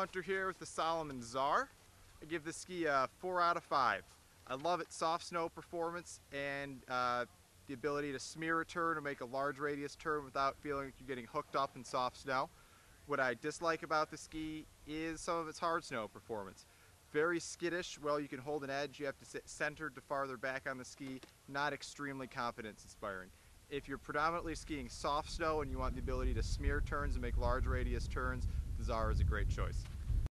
Hunter here with the Salomon Czar. I give this ski a 4 out of 5. I love its soft snow performance and uh, the ability to smear a turn or make a large radius turn without feeling like you're getting hooked up in soft snow. What I dislike about the ski is some of its hard snow performance. Very skittish, well you can hold an edge, you have to sit centered to farther back on the ski, not extremely confidence inspiring. If you're predominantly skiing soft snow and you want the ability to smear turns and make large radius turns, the Czar is a great choice.